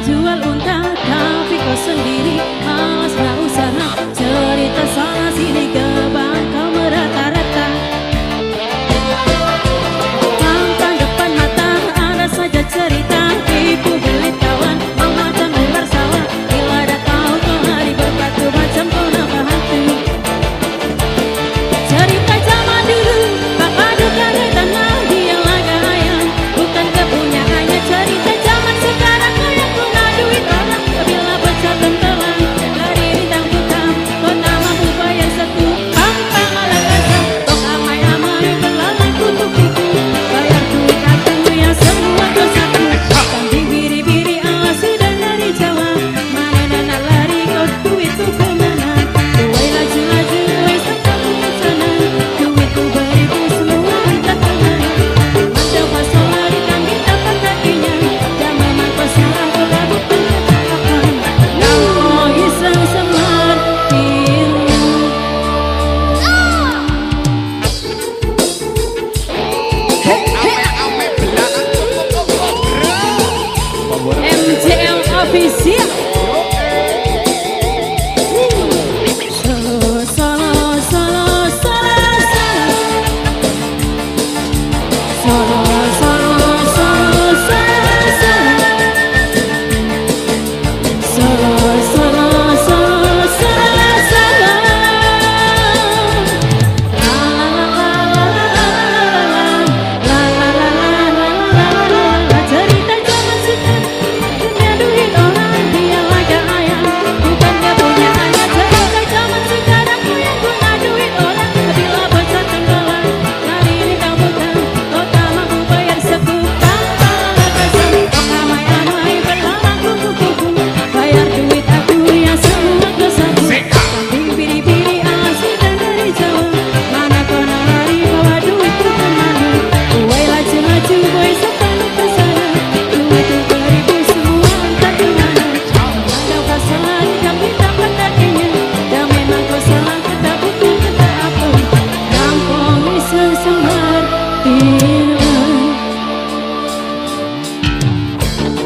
Bos Medit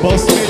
Posso